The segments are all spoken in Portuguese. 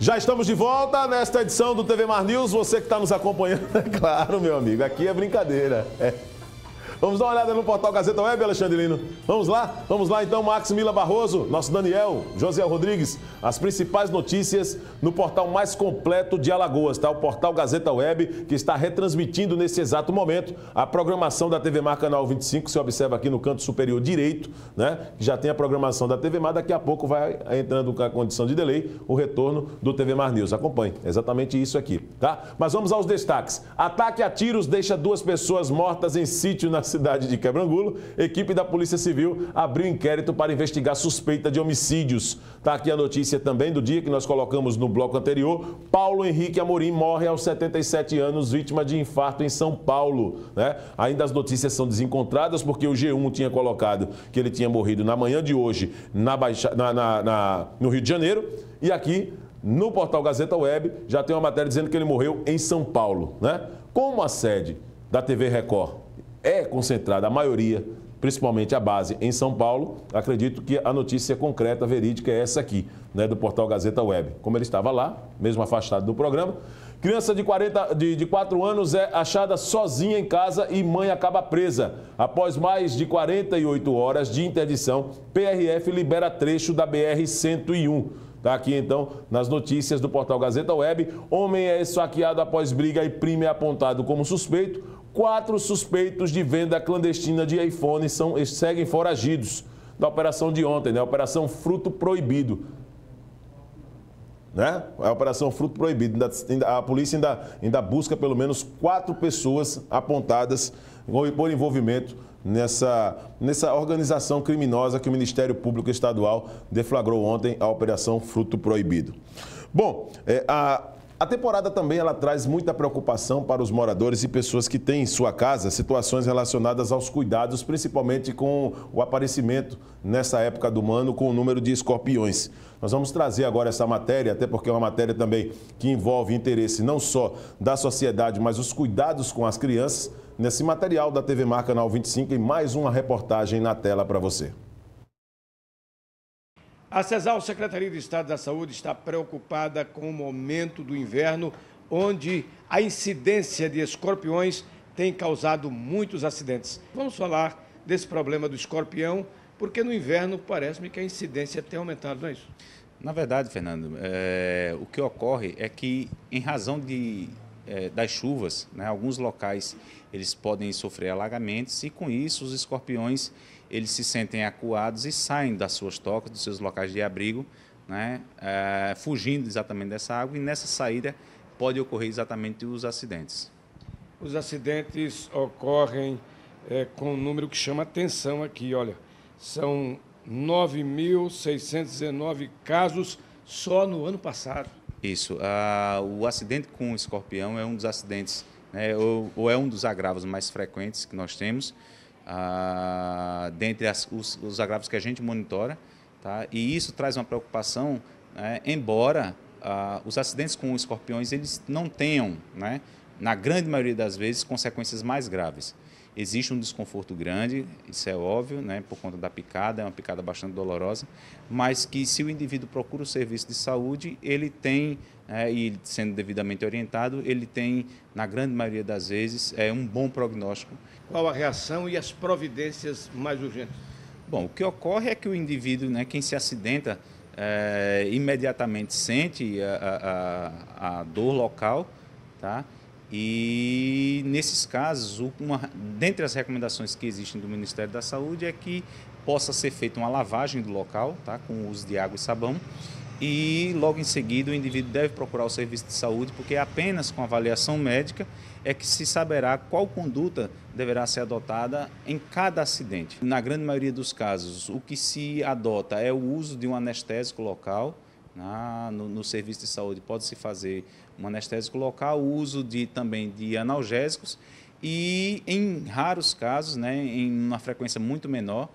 Já estamos de volta nesta edição do TV Mar News. Você que está nos acompanhando, é claro, meu amigo, aqui é brincadeira. É. Vamos dar uma olhada no portal Gazeta Web, Alexandre Lino. Vamos lá? Vamos lá então, Max Mila Barroso, nosso Daniel, José Rodrigues, as principais notícias no portal mais completo de Alagoas, tá? O portal Gazeta Web, que está retransmitindo nesse exato momento a programação da TV Mar Canal 25, você observa aqui no canto superior direito, né? Já tem a programação da TV Mar, daqui a pouco vai entrando com a condição de delay o retorno do TV Mar News. Acompanhe, exatamente isso aqui, tá? Mas vamos aos destaques. Ataque a tiros deixa duas pessoas mortas em sítio na cidade de Quebrangulo, equipe da Polícia Civil abriu inquérito para investigar suspeita de homicídios. Está aqui a notícia também do dia que nós colocamos no bloco anterior. Paulo Henrique Amorim morre aos 77 anos, vítima de infarto em São Paulo. Né? Ainda as notícias são desencontradas porque o G1 tinha colocado que ele tinha morrido na manhã de hoje na Baixa... na, na, na... no Rio de Janeiro. E aqui no portal Gazeta Web já tem uma matéria dizendo que ele morreu em São Paulo. Né? Como a sede da TV Record é concentrada, a maioria, principalmente a base, em São Paulo, acredito que a notícia concreta, verídica, é essa aqui, né, do portal Gazeta Web. Como ele estava lá, mesmo afastado do programa, Criança de, 40, de, de 4 anos é achada sozinha em casa e mãe acaba presa. Após mais de 48 horas de interdição, PRF libera trecho da BR-101. Está aqui então nas notícias do portal Gazeta Web. Homem é esfaqueado após briga e primo é apontado como suspeito. Quatro suspeitos de venda clandestina de iPhone são, seguem foragidos da operação de ontem, né? Operação Fruto Proibido. Né? A Operação Fruto Proibido. A polícia ainda, ainda busca pelo menos quatro pessoas apontadas por envolvimento nessa, nessa organização criminosa que o Ministério Público Estadual deflagrou ontem, a Operação Fruto Proibido. Bom, é, a, a temporada também ela traz muita preocupação para os moradores e pessoas que têm em sua casa situações relacionadas aos cuidados, principalmente com o aparecimento nessa época do ano com o número de escorpiões. Nós vamos trazer agora essa matéria, até porque é uma matéria também que envolve interesse não só da sociedade, mas os cuidados com as crianças. Nesse material da TV Mar Canal 25 e mais uma reportagem na tela para você. A CESAL, Secretaria de Estado da Saúde, está preocupada com o momento do inverno, onde a incidência de escorpiões tem causado muitos acidentes. Vamos falar desse problema do escorpião, porque no inverno parece-me que a incidência tem aumentado, não é isso? Na verdade, Fernando, é, o que ocorre é que, em razão de, é, das chuvas, né, alguns locais eles podem sofrer alagamentos e, com isso, os escorpiões eles se sentem acuados e saem das suas tocas, dos seus locais de abrigo, né, é, fugindo exatamente dessa água e nessa saída pode ocorrer exatamente os acidentes. Os acidentes ocorrem é, com um número que chama atenção aqui, olha, são 9.619 casos só no ano passado. Isso, ah, o acidente com o escorpião é um dos acidentes, né, ou, ou é um dos agravos mais frequentes que nós temos, ah, dentre as, os, os, agravos que a gente monitora, tá? e isso traz uma preocupação, né? embora ah, os acidentes com escorpiões eles não tenham, né? na grande maioria das vezes, consequências mais graves. Existe um desconforto grande, isso é óbvio, né, por conta da picada, é uma picada bastante dolorosa, mas que se o indivíduo procura o serviço de saúde, ele tem, é, e sendo devidamente orientado, ele tem, na grande maioria das vezes, é, um bom prognóstico. Qual a reação e as providências mais urgentes? Bom, o que ocorre é que o indivíduo, né, quem se acidenta, é, imediatamente sente a, a, a dor local, tá? E nesses casos, uma, dentre as recomendações que existem do Ministério da Saúde é que possa ser feita uma lavagem do local, tá, com o uso de água e sabão, e logo em seguida o indivíduo deve procurar o serviço de saúde, porque apenas com avaliação médica é que se saberá qual conduta deverá ser adotada em cada acidente. Na grande maioria dos casos, o que se adota é o uso de um anestésico local, na, no, no, serviço de saúde pode-se fazer um anestésico local, o uso de, também de analgésicos e, em raros casos, né, em uma frequência muito menor,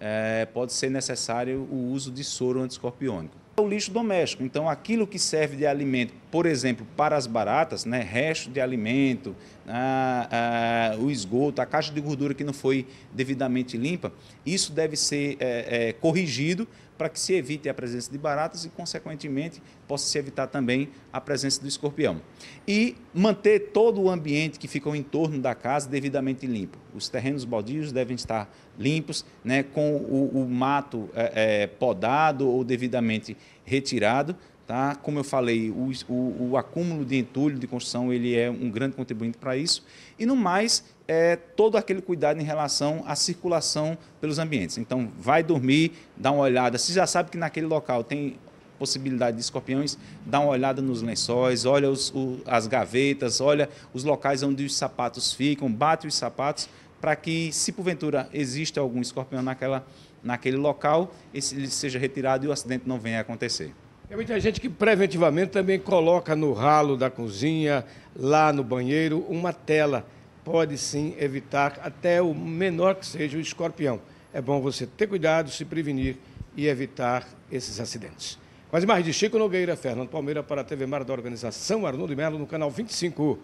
é, pode ser necessário o uso de soro antiscorpiônico. O lixo doméstico, então aquilo que serve de alimento, por exemplo, para as baratas, né, resto de alimento, a, a, o esgoto, a caixa de gordura que não foi devidamente limpa, isso deve ser é, é, corrigido para que se evite a presença de baratas e, consequentemente, possa se evitar também a presença do escorpião. E manter todo o ambiente que fica em torno da casa devidamente limpo. Os terrenos baldios devem estar limpos, né, com o, o mato é, é, podado ou devidamente retirado. Tá? Como eu falei, o, o, o, acúmulo de entulho de construção ele é um grande contribuinte para isso. E no mais, é todo aquele cuidado em relação à circulação pelos ambientes. Então, vai dormir, dá uma olhada. Se já sabe que naquele local tem possibilidade de escorpiões, dá uma olhada nos lençóis, olha os, o, as gavetas, olha os locais onde os sapatos ficam, bate os sapatos, para que, se porventura existe algum escorpião naquela, naquele local, ele seja retirado e o acidente não venha a acontecer. Tem muita gente que preventivamente também coloca no ralo da cozinha, lá no banheiro, uma tela. Pode sim evitar até o menor que seja o escorpião. É bom você ter cuidado, se prevenir e evitar esses acidentes. Mais mais de Chico Nogueira, Fernando Palmeira para a TV Mar da Organização Arnoldo Melo no canal 25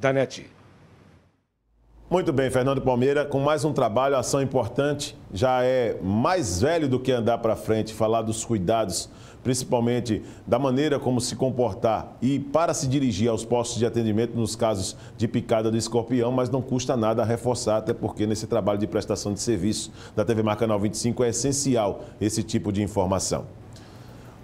da NET. Muito bem, Fernando Palmeira, com mais um trabalho, ação importante, já é mais velho do que andar para frente, falar dos cuidados, principalmente da maneira como se comportar e para se dirigir aos postos de atendimento nos casos de picada do escorpião, mas não custa nada reforçar, até porque nesse trabalho de prestação de serviço da TV Mar Canal 25 é essencial esse tipo de informação.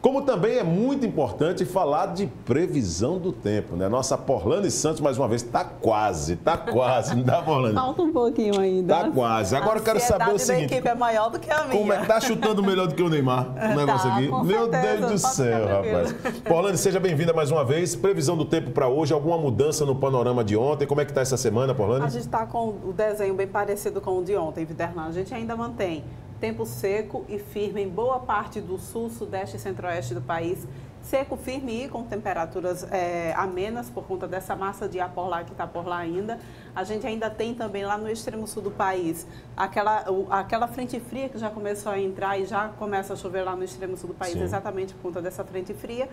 Como também é muito importante falar de previsão do tempo, né? Nossa Porlane Santos, mais uma vez, está quase, está quase, não dá, Porlane? Falta um pouquinho ainda. Está quase. Agora eu quero saber o seguinte. A equipe é maior do que a minha. Como é que tá chutando melhor do que o Neymar? O tá, negócio aqui. Meu certeza, Deus do céu, rapaz. Porlane, seja bem-vinda mais uma vez. Previsão do tempo para hoje, alguma mudança no panorama de ontem? Como é que está essa semana, Porlane? A gente está com o desenho bem parecido com o de ontem, Viderlan. A gente ainda mantém tempo seco e firme em boa parte do sul, sudeste e centro-oeste do país. Seco, firme e com temperaturas é, amenas por conta dessa massa de ar por lá que está por lá ainda. A gente ainda tem também lá no extremo sul do país aquela, aquela frente fria que já começou a entrar e já começa a chover lá no extremo sul do país, Sim. exatamente por conta dessa frente fria.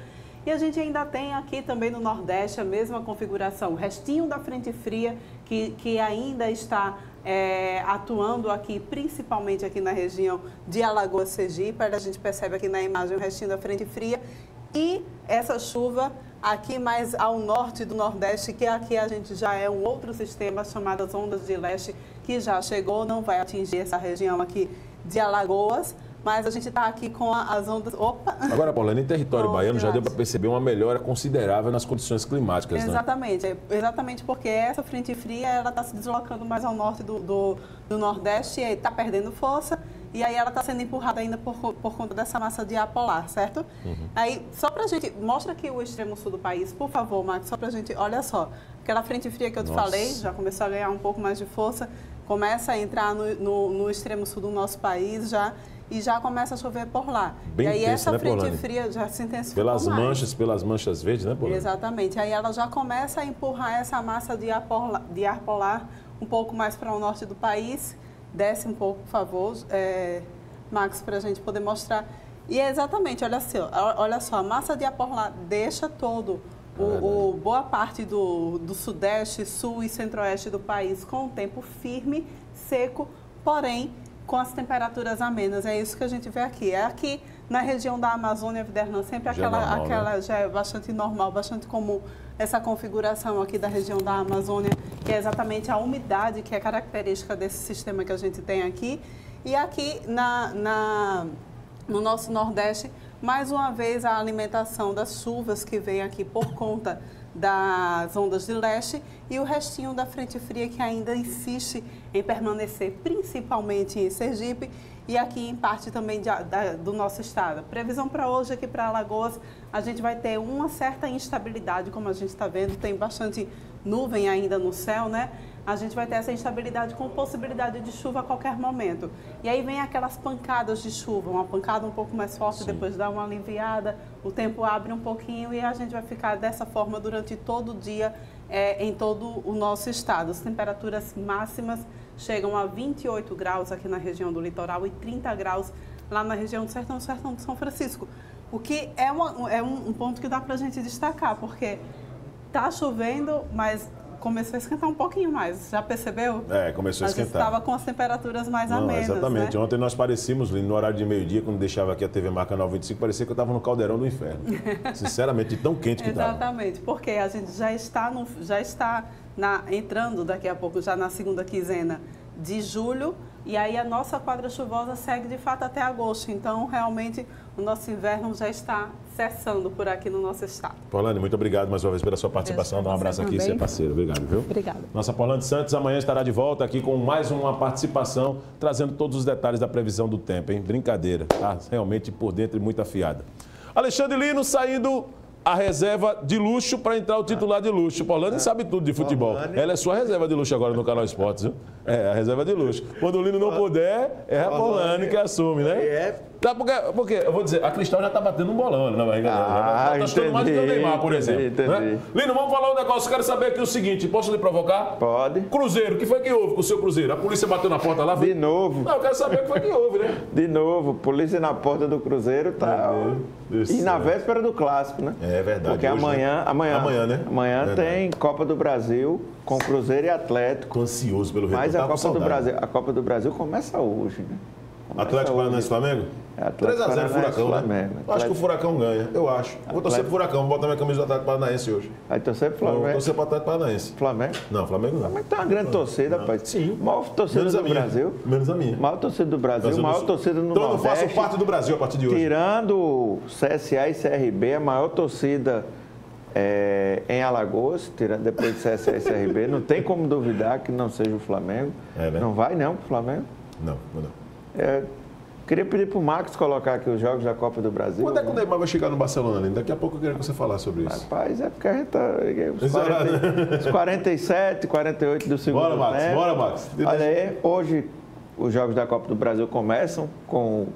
E a gente ainda tem aqui também no Nordeste a mesma configuração, o restinho da frente fria que, que ainda está é, atuando aqui, principalmente aqui na região de Alagoas Sergipe. A gente percebe aqui na imagem o restinho da frente fria. E essa chuva aqui mais ao norte do Nordeste, que aqui a gente já é um outro sistema chamado as ondas de leste, que já chegou, não vai atingir essa região aqui de Alagoas, mas a gente está aqui com as ondas. Opa! Agora, Paulina, em território baiano já deu para perceber uma melhora considerável nas condições climáticas, né? Exatamente, né? exatamente porque essa frente fria ela está se deslocando mais ao norte do, do, do Nordeste e está perdendo força. E aí ela está sendo empurrada ainda por, por conta dessa massa de ar polar, certo? Uhum. Aí, só para a gente, mostra aqui o extremo sul do país, por favor, Max, só para a gente, olha só, aquela frente fria que eu te Nossa. falei, já começou a ganhar um pouco mais de força, começa a entrar no, no, no extremo sul do nosso país já, e já começa a chover por lá. Bem e aí intenso, essa né, frente Polane? fria já se intensificou Pelas mais. manchas, pelas manchas verdes, né, Polane? Exatamente. Aí ela já começa a empurrar essa massa de ar polar, de ar polar um pouco mais para o norte do país. Desce um pouco, por favor, é, Max, para a gente poder mostrar. E é exatamente, olha, assim, olha só, a massa de ar polar deixa todo o, o, boa parte do, do sudeste, sul e centro-oeste do país com o tempo firme, seco, porém com as temperaturas amenas. É isso que a gente vê aqui. É aqui na região da Amazônia, Vidernan, sempre já é aquela, normal, aquela né? já é bastante normal, bastante comum essa configuração aqui da região da Amazônia, que é exatamente a umidade que é característica desse sistema que a gente tem aqui. E aqui na, na no nosso Nordeste, mais uma vez a alimentação das chuvas que vem aqui por conta das ondas de leste e o restinho da frente fria que ainda insiste em permanecer principalmente em Sergipe e aqui em parte também de, da, do nosso estado. Previsão para hoje aqui para Alagoas, a gente vai ter uma certa instabilidade, como a gente está vendo, tem bastante nuvem ainda no céu, né? A gente vai ter essa instabilidade com possibilidade de chuva a qualquer momento. E aí vem aquelas pancadas de chuva, uma pancada um pouco mais forte, Sim. depois dá uma aliviada, o tempo abre um pouquinho e a gente vai ficar dessa forma durante todo o dia é, em todo o nosso estado. As temperaturas máximas chegam a 28 graus aqui na região do litoral e 30 graus lá na região do Sertão, Sertão de São Francisco. O que é, uma, é um, um ponto que dá para a gente destacar, porque está chovendo, mas começou a esquentar um pouquinho mais. Já percebeu? É, começou a, a esquentar. estava com as temperaturas mais Não, amenas, Exatamente. Né? Ontem nós parecíamos, no horário de meio-dia, quando deixava aqui a TV Marca 925, parecia que eu estava no caldeirão do inferno. Sinceramente, de tão quente que estava. Exatamente, porque a gente já está, no, já está na, entrando daqui a pouco, já na segunda quinzena de julho, e aí a nossa quadra chuvosa segue de fato até agosto. Então, realmente, o nosso inverno já está cessando por aqui no nosso estado. Polane, muito obrigado mais uma vez pela sua participação. Dá um abraço aqui, ser parceiro. Obrigado, viu? Obrigada. Nossa Polane Santos amanhã estará de volta aqui com mais uma participação, trazendo todos os detalhes da previsão do tempo, hein? Brincadeira, tá? Realmente por dentro e muito afiada. Alexandre Lino saindo a reserva de luxo para entrar o titular de luxo. Polani sabe tudo de futebol. Ela é sua reserva de luxo agora no canal Esportes, viu? É, a reserva de luxo. Quando o Lino não puder, é a Polani que assume, né? É. Tá, porque, porque, eu vou dizer, a Cristal já tá batendo um bolão na barriga dela. Ah, tá achando mais do que o Neymar, por exemplo. Né? Lino, vamos falar um negócio. Quero saber aqui o seguinte: posso lhe provocar? Pode. Cruzeiro, o que foi que houve com o seu Cruzeiro? A polícia bateu na porta lá? De novo. Não, eu quero saber o que foi que houve, né? De novo, polícia na porta do Cruzeiro tá. E na véspera do clássico, né? É verdade. Porque Hoje, amanhã, né? amanhã. Amanhã, né? Amanhã verdade. tem Copa do Brasil com Cruzeiro e Atlético. Tô ansioso pelo retorno. Mas a Copa do Brasil, a Copa do Brasil começa hoje, né? Atlético Paranaense Flamengo? É, 3x0 Furacão, né? Flamengo. né? Acho que o Furacão ganha, eu acho. Vou torcer pro Furacão, vou botar minha camisa do Atlético Paranaense hoje. Vai torcer pro Flamengo? Vou torcer pro Atlético Paranaense. Flamengo? Não, Flamengo não. Flamengo tem uma grande torcida, rapaz. Sim. Maior torcida Menos do Brasil. Menos a minha. Maior torcida do Brasil, Brasil maior torcida no então, Nordeste. Então eu faço parte do Brasil a partir de hoje. Tirando CSA e CRB, a maior torcida é, em Alagoas, tirando depois de CSA e CRB, não tem como duvidar que não seja o Flamengo. É, né? Não vai não pro Flamengo? Não, não. É, Queria pedir para o Marcos colocar aqui os jogos da Copa do Brasil. Quando é que o Neymar vai chegar no Barcelona? Daqui a pouco eu queria que você falasse sobre isso. Rapaz, é porque a gente está... Os, 40, os 47, 48 do segundo Bora, Max. Tempo. Bora, Max. Olha aí, hoje os jogos da Copa do Brasil começam com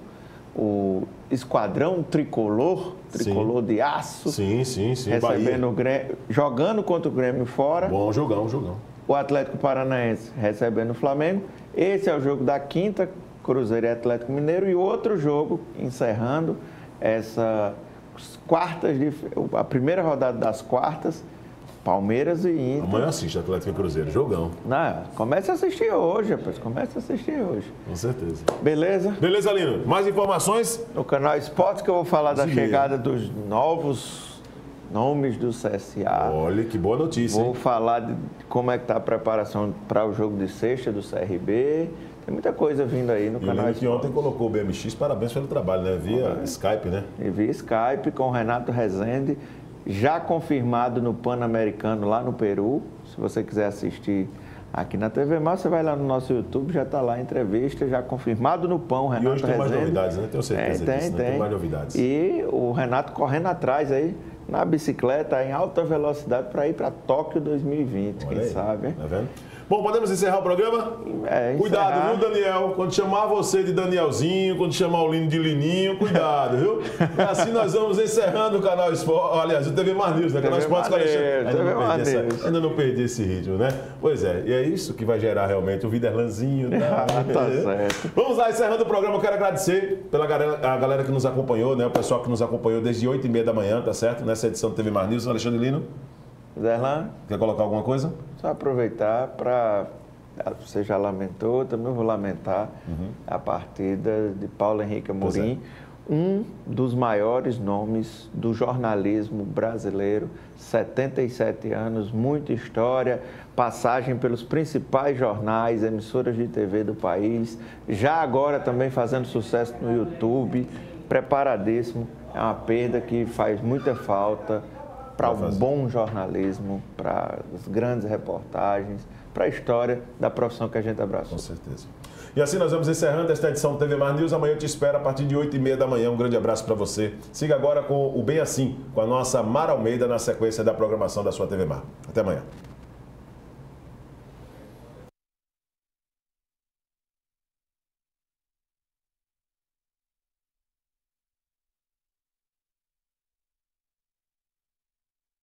o Esquadrão Tricolor, Tricolor sim. de Aço. Sim, sim, sim. Recebendo o Grêmio, jogando contra o Grêmio fora. Bom jogão, jogão. O Atlético Paranaense recebendo o Flamengo. Esse é o jogo da quinta, Cruzeiro e Atlético Mineiro, e outro jogo encerrando essa quartas de, a primeira rodada das quartas, Palmeiras e Inter. Amanhã assiste Atlético e Cruzeiro, jogão. Não, comece a assistir hoje, rapaz. Comece a assistir hoje. Com certeza. Beleza? Beleza, Lino. Mais informações? No canal Esportes que eu vou falar da chegada dos novos nomes do CSA. Olha, que boa notícia. Vou hein? falar de como é que está a preparação para o jogo de sexta do CRB. Tem muita coisa vindo aí no e canal. que ontem colocou o BMX, parabéns pelo trabalho, né? Via. Skype, né? E via Skype com o Renato Rezende, já confirmado no Pan-Americano lá no Peru. Se você quiser assistir aqui na TV Mar, você vai lá no nosso YouTube, já está lá a entrevista, já confirmado no pão, Renato E hoje tem Rezende. mais novidades, né? Tenho certeza é, tem, disso, né? tem. tem mais novidades. E o Renato correndo atrás aí, na bicicleta, em alta velocidade, para ir para Tóquio 2020, Olha quem aí. sabe. Tá vendo? Bom, podemos encerrar o programa? É, cuidado, viu, Daniel? Quando chamar você de Danielzinho, quando chamar o Lino de Lininho, cuidado, viu? E assim nós vamos encerrando o canal Esporte. Aliás, o TV Mar News, né? TV Canal Esporte com Alexandre. Ainda, não perdi essa, ainda não perdi esse ritmo, né? Pois é, e é isso que vai gerar realmente o Viderlanzinho. Tá? Ah, tá certo. Vamos lá, encerrando o programa, eu quero agradecer pela galera, a galera que nos acompanhou, né? O pessoal que nos acompanhou desde 8 e meia da manhã, tá certo? Nessa edição do TV Mar News. Alexandre Lino. Zerlan. Quer colocar alguma coisa? Só aproveitar para você já lamentou, também vou lamentar uhum. a partida de Paulo Henrique Amorim, é. um dos maiores nomes do jornalismo brasileiro, 77 anos, muita história, passagem pelos principais jornais, emissoras de TV do país, já agora também fazendo sucesso no YouTube, preparadíssimo, é uma perda que faz muita falta para o um bom jornalismo, para as grandes reportagens, para a história da profissão que a gente abraçou. Com certeza. E assim nós vamos encerrando esta edição do TV Mar News. Amanhã eu te espero a partir de 8h30 da manhã. Um grande abraço para você. Siga agora com o Bem Assim, com a nossa Mara Almeida na sequência da programação da sua TV Mar. Até amanhã.